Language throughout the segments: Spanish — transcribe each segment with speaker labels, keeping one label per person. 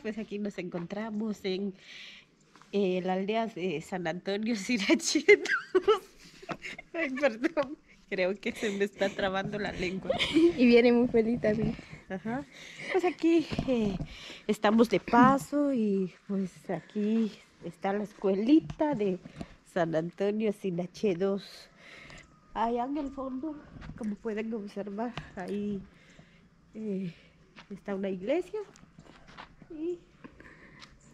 Speaker 1: pues aquí nos encontramos en eh, la aldea de San Antonio Sirachetos. Ay, perdón, creo que se me está trabando la lengua.
Speaker 2: Y viene muy feliz también.
Speaker 1: Ajá. Pues aquí eh, estamos de paso y pues aquí está la escuelita de San Antonio Sinache 2. Allá en el fondo, como pueden observar, ahí eh, está una iglesia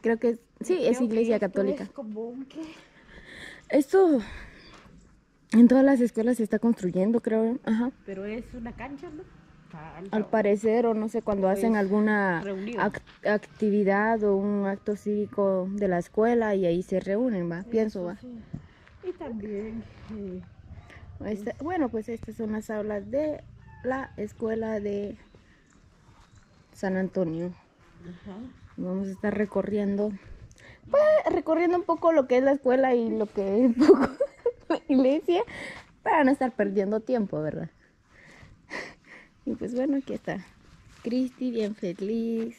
Speaker 2: Creo que sí,
Speaker 1: creo
Speaker 2: es iglesia católica. Esto en todas las escuelas se está construyendo, creo. Ajá.
Speaker 1: pero es una cancha, ¿no? Cancha.
Speaker 2: Al parecer, o no sé, cuando hacen
Speaker 1: Pues,
Speaker 2: alguna
Speaker 1: reunión.
Speaker 2: ac- actividad o un acto cívico de la escuela y ahí se reúnen, va, pienso, va.
Speaker 1: Sí. Y también eh,
Speaker 2: Esta- bueno, pues estas son las aulas de la escuela de San Antonio.
Speaker 1: Ajá.
Speaker 2: Vamos a estar recorriendo, pues recorriendo un poco lo que es la escuela y lo que es un poco la iglesia, para no estar perdiendo tiempo, ¿verdad? Y pues bueno, aquí está Cristi, bien feliz,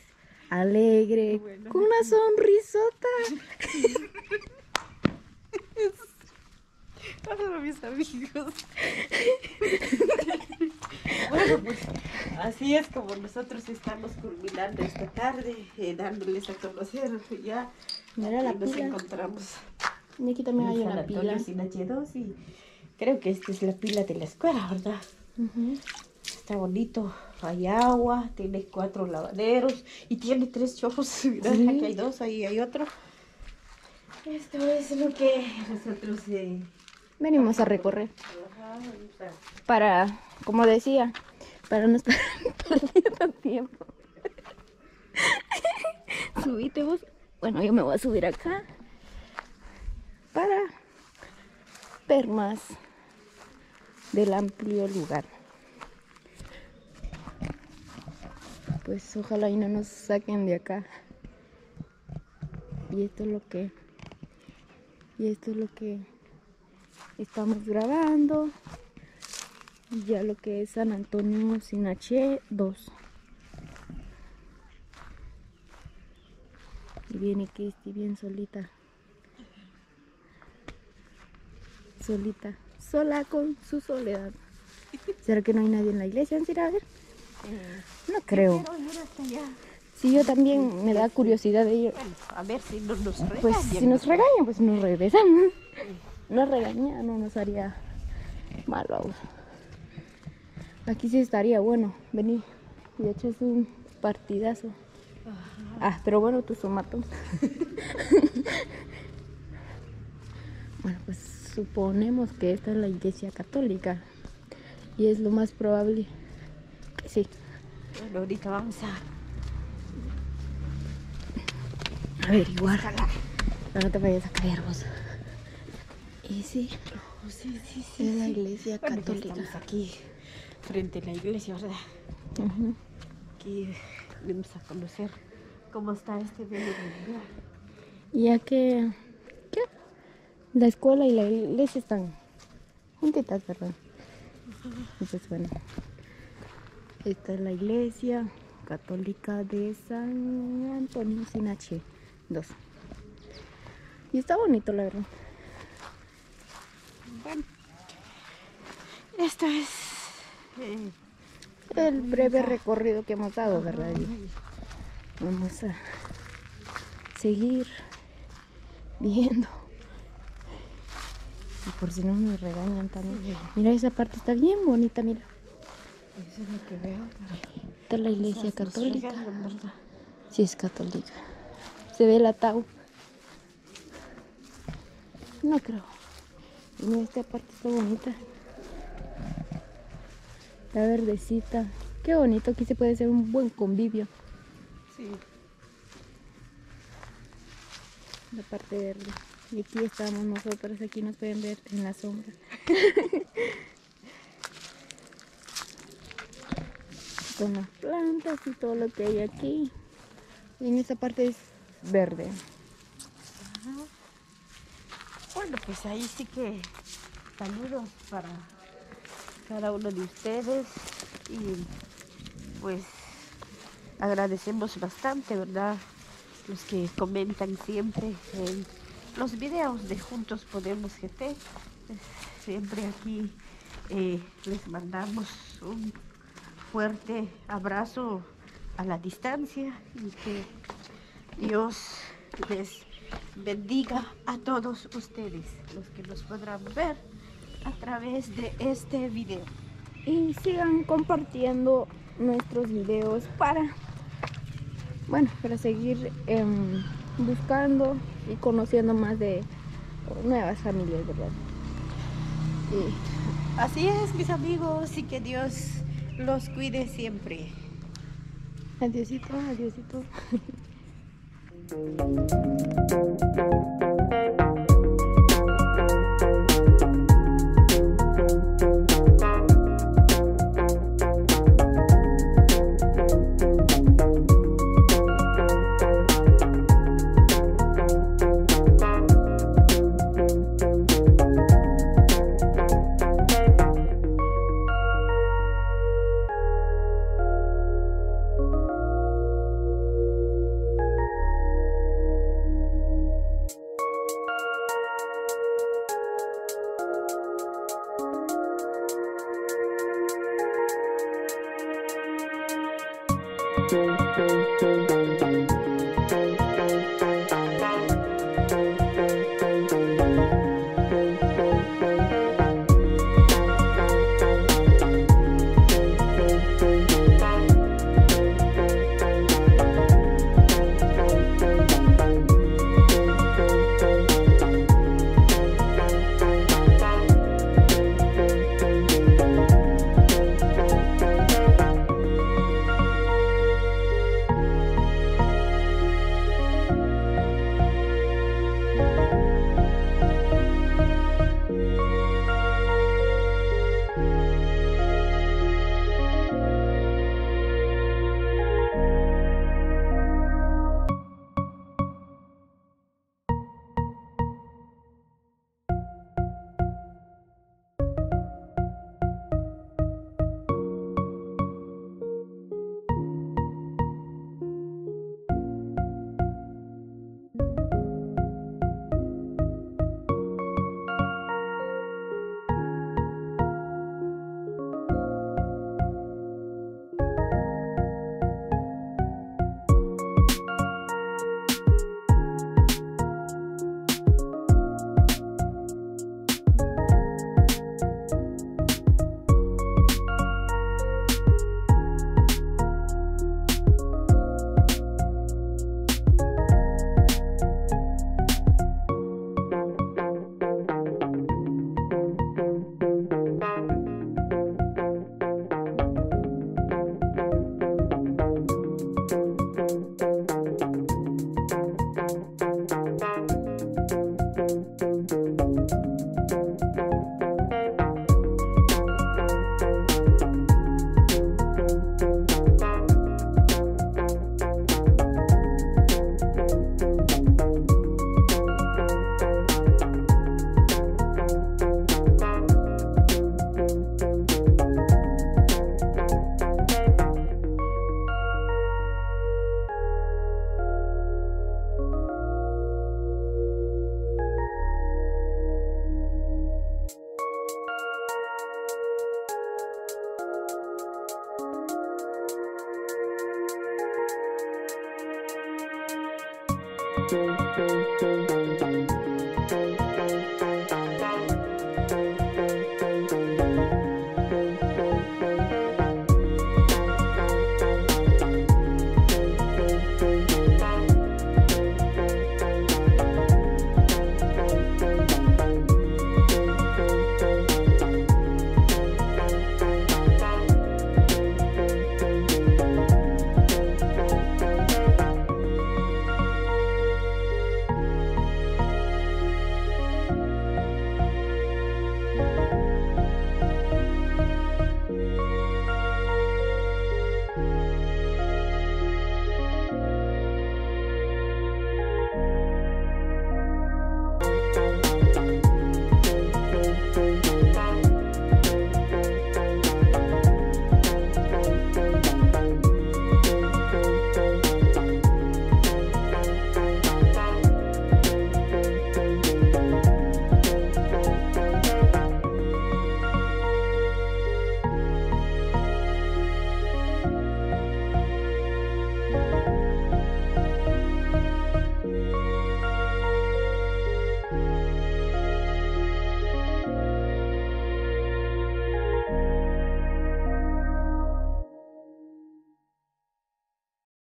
Speaker 2: alegre,
Speaker 1: Bueno.
Speaker 2: con una sonrisota.
Speaker 1: Hola mis amigos. bueno, pues así es como nosotros estamos culminando esta tarde, eh, dándoles a conocer ya.
Speaker 2: Mira la
Speaker 1: nos
Speaker 2: pila.
Speaker 1: encontramos
Speaker 2: Y aquí también hay una pila.
Speaker 1: Antonio sin H2 y creo que esta es la pila de la escuela, ¿verdad?
Speaker 2: Ujú.
Speaker 1: Está bonito, hay agua, tiene cuatro lavaderos y tiene tres chofos. Mira,
Speaker 2: Sí.
Speaker 1: aquí hay dos, ahí hay otro. Esto es lo que nosotros eh,
Speaker 2: Venimos a recorrer. para, como decía, para no estar perdiendo tiempo. Subite vos. Bueno, yo me voy a subir acá para ver más del amplio lugar. Pues ojalá y no nos saquen de acá. Y esto es lo que y esto es lo que estamos grabando. Ya lo que es San Antonio Sinache 2. Y viene Cristi bien solita. Solita. Sola con su soledad. ¿Será que no hay nadie en la iglesia? ¿Vamos a ir a ver? No creo. Sí, yo también me da curiosidad de.
Speaker 1: Bueno, a ver si no nos regañan.
Speaker 2: Pues si nos regañan, pues nos regresamos. No regañar no nos haría mal, vamos. Aquí sí estaría bueno, vení y echas un partidazo. Ah, pero bueno, tú somato. bueno, pues suponemos que esta es la iglesia católica. Y es lo más probable que sí.
Speaker 1: Bueno, ahorita vamos a
Speaker 2: Averiguar. No te vayas a caer vos. Y sí,
Speaker 1: Oh, sí, sí, sí.
Speaker 2: es la iglesia
Speaker 1: Bueno,
Speaker 2: católica.
Speaker 1: estamos aquí frente a la iglesia, ¿verdad?
Speaker 2: Ujú.
Speaker 1: Aquí vamos a conocer cómo está este bello lugar.
Speaker 2: Ya que, ¿qué? La escuela y la iglesia están juntitas, ¿verdad? Entonces, bueno, esta es la iglesia católica de San Antonio Sinache 2. Y está bonito, la verdad.
Speaker 1: Bueno, esto es eh,
Speaker 2: El breve recorrido que hemos dado, ¿verdad? Y vamos a seguir viendo. Y por si no nos regañan también. Mira, esa parte está bien bonita, mira.
Speaker 1: eso es lo que veo.
Speaker 2: Esta es la iglesia católica. Sí, es católica. Se ve el ataúd. No creo. Y mira, esta parte está bonita. La verdecita. Qué bonito. Aquí se puede hacer un buen convivio.
Speaker 1: Sí.
Speaker 2: La parte verde. Y aquí estamos nosotros. Aquí nos pueden ver en la sombra. Con las plantas y todo lo que hay aquí. Y en esta parte es verde.
Speaker 1: Bueno, pues ahí sí que saludos para cada uno de ustedes y pues agradecemos bastante, ¿verdad? los que comentan siempre en los videos de Juntos Podemos GT. Siempre aquí eh, les mandamos un fuerte abrazo a la distancia y que Dios les bendiga a todos ustedes, los que nos podrán ver a través de este video.
Speaker 2: Y sigan compartiendo nuestros videos para, bueno, para seguir em, buscando y conociendo más de nuevas familias, ¿verdad?
Speaker 1: Y así es, mis amigos, y que Dios los cuide siempre.
Speaker 2: Adiósito, adiósito. Thank you.
Speaker 3: Thank you.